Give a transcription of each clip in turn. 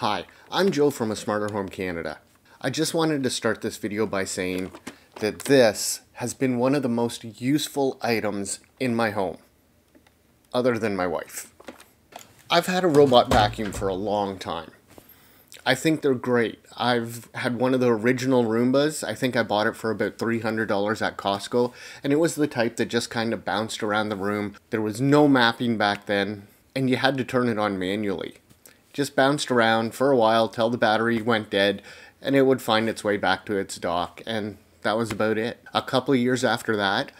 Hi, I'm Joe from A Smarter Home Canada. I just wanted to start this video by saying that this has been one of the most useful items in my home, other than my wife. I've had a robot vacuum for a long time. I think they're great. I've had one of the original Roombas. I think I bought it for about $300 at Costco, and it was the type that just kind of bounced around the room. There was no mapping back then, and you had to turn it on manually. Just bounced around for a while till the battery went dead, and it would find its way back to its dock, and that was about it. A couple of years after that,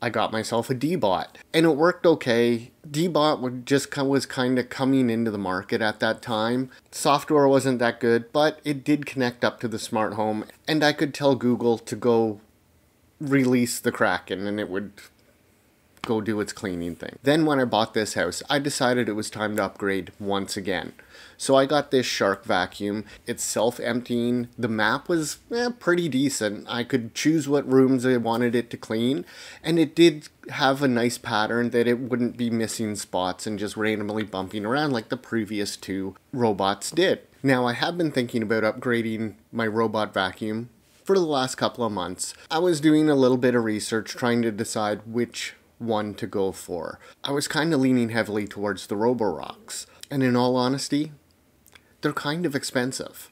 I got myself a Deebot, and it worked okay. Deebot would just was kind of coming into the market at that time. Software wasn't that good, but it did connect up to the smart home, and I could tell Google to go release the Kraken, and it would go do its cleaning thing. Then when I bought this house, I decided it was time to upgrade once again. So I got this Shark vacuum. It's self-emptying. The map was eh, pretty decent. I could choose what rooms I wanted it to clean. And it did have a nice pattern that it wouldn't be missing spots and just randomly bumping around like the previous two robots did. Now I have been thinking about upgrading my robot vacuum for the last couple of months. I was doing a little bit of research trying to decide which one to go for. I was kind of leaning heavily towards the Roborocks. And in all honesty, they're kind of expensive.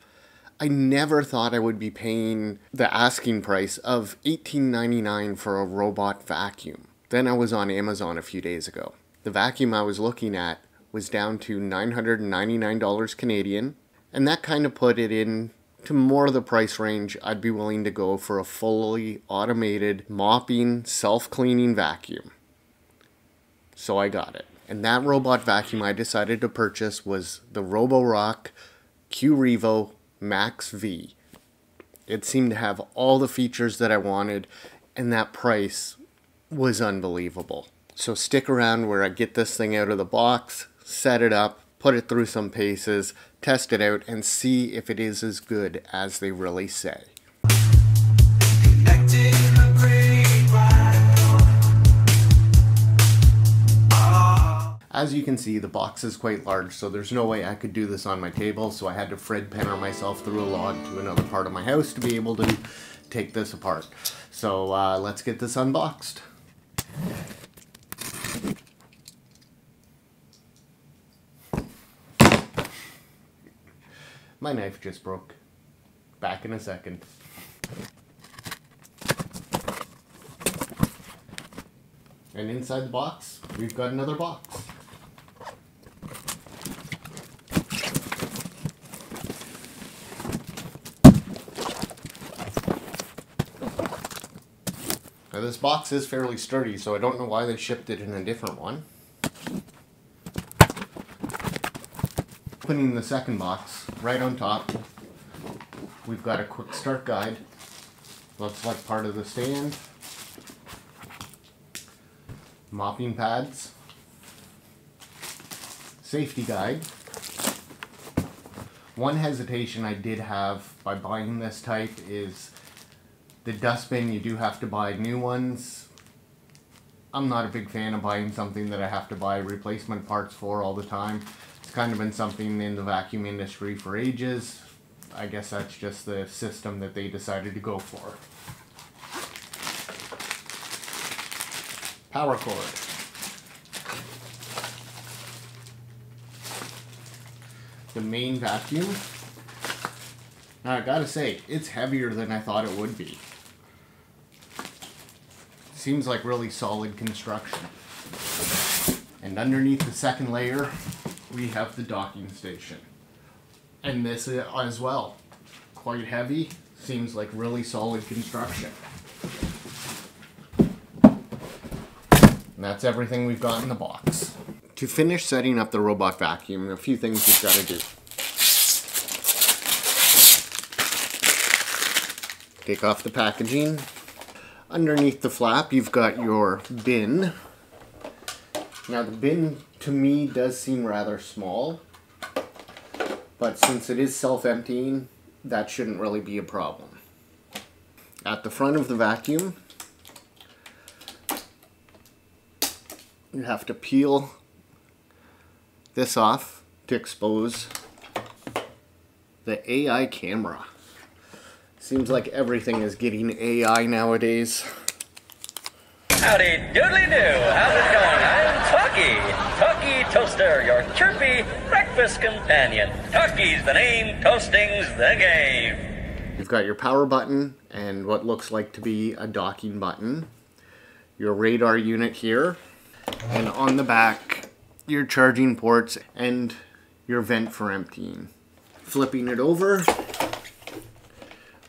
I never thought I would be paying the asking price of $18.99 for a robot vacuum. Then I was on Amazon a few days ago. The vacuum I was looking at was down to $999 Canadian, and that kind of put it in to more of the price range I'd be willing to go for a fully automated mopping, self-cleaning vacuum. So I got it. And that robot vacuum I decided to purchase was the Roborock Q-Revo Max V. It seemed to have all the features that I wanted, and that price was unbelievable. So stick around where I get this thing out of the box, set it up, put it through some paces, test it out, and see if it is as good as they really say. As you can see, the box is quite large, so there's no way I could do this on my table, so I had to Fred Penner myself through a log to another part of my house to be able to take this apart. So uh, let's get this unboxed. My knife just broke. Back in a second. And inside the box, we've got another box. This box is fairly sturdy, so I don't know why they shipped it in a different one. Opening the second box, right on top, we've got a quick start guide. Looks like part of the stand. Mopping pads. Safety guide. One hesitation I did have by buying this type is the dustbin, you do have to buy new ones. I'm not a big fan of buying something that I have to buy replacement parts for all the time. It's kind of been something in the vacuum industry for ages. I guess that's just the system that they decided to go for. Power cord. The main vacuum. Now I gotta say, it's heavier than I thought it would be. Seems like really solid construction. And underneath the second layer, we have the docking station. And this as well. Quite heavy, seems like really solid construction. And that's everything we've got in the box. To finish setting up the robot vacuum, a few things you've got to do. Take off the packaging, Underneath the flap, you've got your bin. Now the bin, to me, does seem rather small. But since it is self-emptying, that shouldn't really be a problem. At the front of the vacuum, you have to peel this off to expose the AI camera. Seems like everything is getting AI nowadays. Howdy doodly do. How's it going? I'm Talkie. Talkie Toaster, your chirpy breakfast companion. Talkie's the name, toasting's the game. You've got your power button and what looks like to be a docking button. Your radar unit here. And on the back, your charging ports and your vent for emptying. Flipping it over,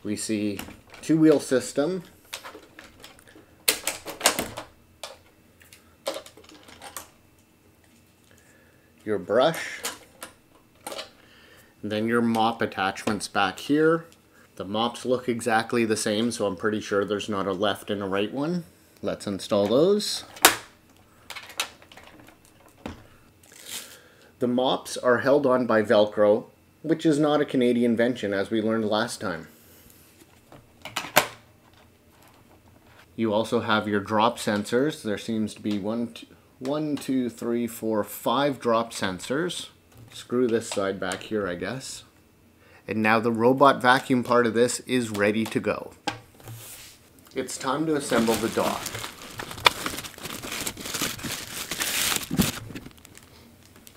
we see two wheel system your brush, and then your mop attachments back here. The mops look exactly the same, so I'm pretty sure there's not a left and a right one. Let's install those. The mops are held on by Velcro, which is not a Canadian invention as we learned last time. You also have your drop sensors. There seems to be one, two, one, two, three, four, five drop sensors. Screw this side back here, I guess. And now the robot vacuum part of this is ready to go. It's time to assemble the dock.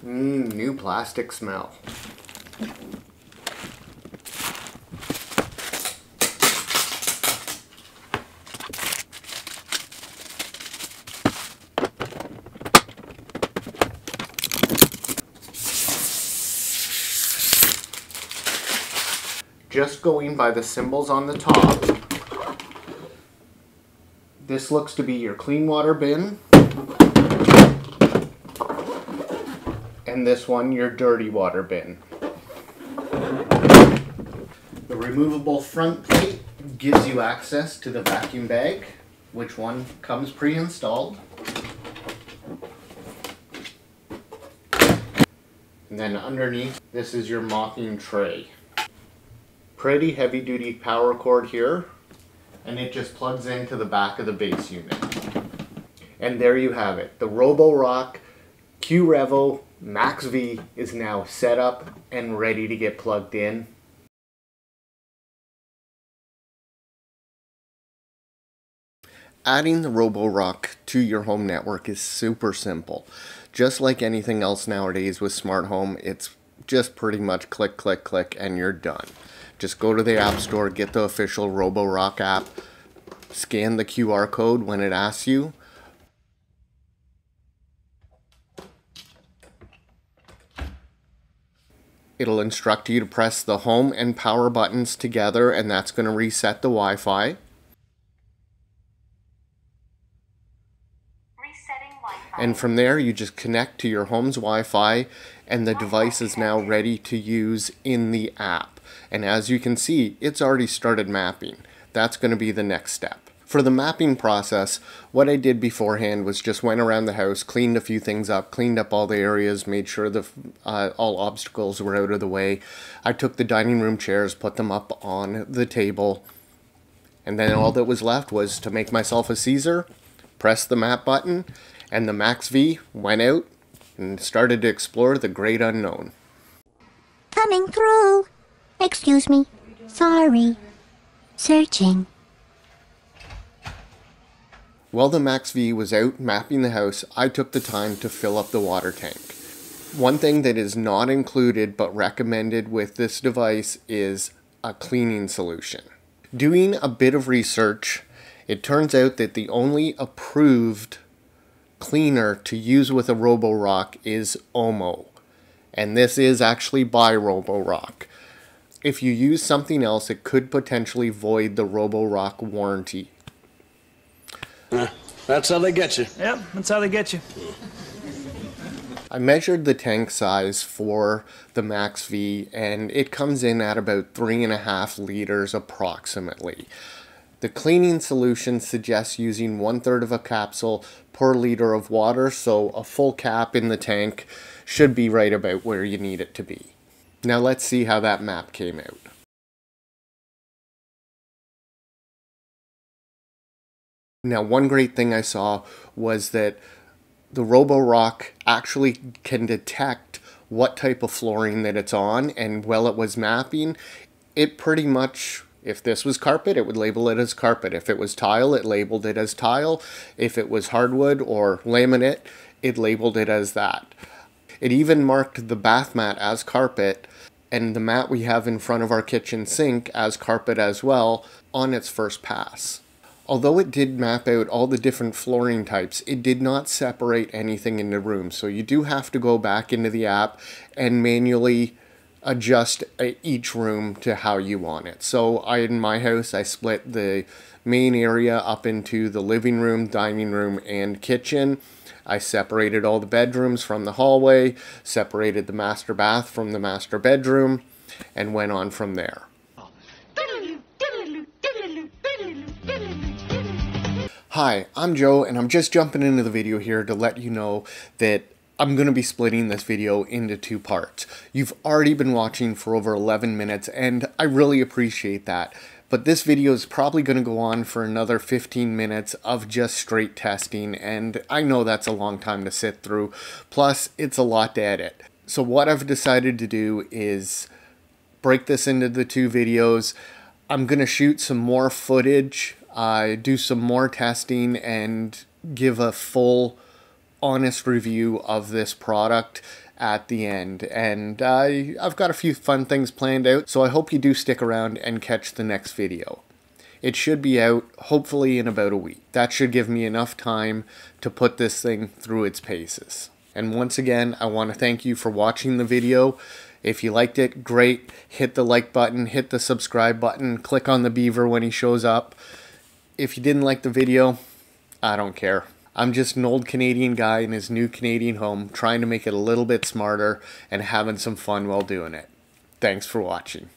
Mmm, new plastic smell. Just going by the symbols on the top, this looks to be your clean water bin. And this one, your dirty water bin. The removable front plate gives you access to the vacuum bag, which one comes pre-installed. And then underneath, this is your mopping tray pretty heavy duty power cord here and it just plugs into the back of the base unit. And there you have it. The Roborock QRevo Max V is now set up and ready to get plugged in. Adding the Roborock to your home network is super simple. Just like anything else nowadays with smart home, it's just pretty much click, click, click, and you're done. Just go to the App Store, get the official Roborock app, scan the QR code when it asks you. It'll instruct you to press the home and power buttons together and that's going to reset the Wi-Fi. And from there, you just connect to your home's Wi-Fi and the device is now ready to use in the app. And as you can see, it's already started mapping. That's going to be the next step. For the mapping process, what I did beforehand was just went around the house, cleaned a few things up, cleaned up all the areas, made sure the uh, all obstacles were out of the way. I took the dining room chairs, put them up on the table, and then all that was left was to make myself a Caesar, press the map button, and the Max V went out and started to explore the great unknown. Coming through. Excuse me. Sorry. Searching. While the Max V was out mapping the house, I took the time to fill up the water tank. One thing that is not included but recommended with this device is a cleaning solution. Doing a bit of research, it turns out that the only approved cleaner to use with a Roborock is Omo. And this is actually by Roborock if you use something else, it could potentially void the Roborock warranty. That's how they get you. Yep, that's how they get you. I measured the tank size for the Max V and it comes in at about three and a half liters approximately. The cleaning solution suggests using one third of a capsule per liter of water, so a full cap in the tank should be right about where you need it to be. Now let's see how that map came out. Now one great thing I saw was that the Roborock actually can detect what type of flooring that it's on and while it was mapping, it pretty much if this was carpet, it would label it as carpet. If it was tile, it labeled it as tile. If it was hardwood or laminate, it labeled it as that. It even marked the bath mat as carpet and the mat we have in front of our kitchen sink as carpet as well on its first pass. Although it did map out all the different flooring types, it did not separate anything in the room. So you do have to go back into the app and manually adjust uh, each room to how you want it. So I in my house I split the main area up into the living room, dining room, and kitchen. I separated all the bedrooms from the hallway, separated the master bath from the master bedroom, and went on from there. Hi, I'm Joe, and I'm just jumping into the video here to let you know that I'm going to be splitting this video into two parts. You've already been watching for over 11 minutes and I really appreciate that. But this video is probably going to go on for another 15 minutes of just straight testing and I know that's a long time to sit through. Plus, it's a lot to edit. So what I've decided to do is break this into the two videos. I'm going to shoot some more footage, uh, do some more testing, and give a full honest review of this product at the end. And I've got a few fun things planned out, so I hope you do stick around and catch the next video. It should be out hopefully in about a week. That should give me enough time to put this thing through its paces. And once again, I want to thank you for watching the video. If you liked it, great. Hit the like button, hit the subscribe button, click on the beaver when he shows up. If you didn't like the video, I don't care. I'm just an old Canadian guy in his new Canadian home trying to make it a little bit smarter and having some fun while doing it. Thanks for watching.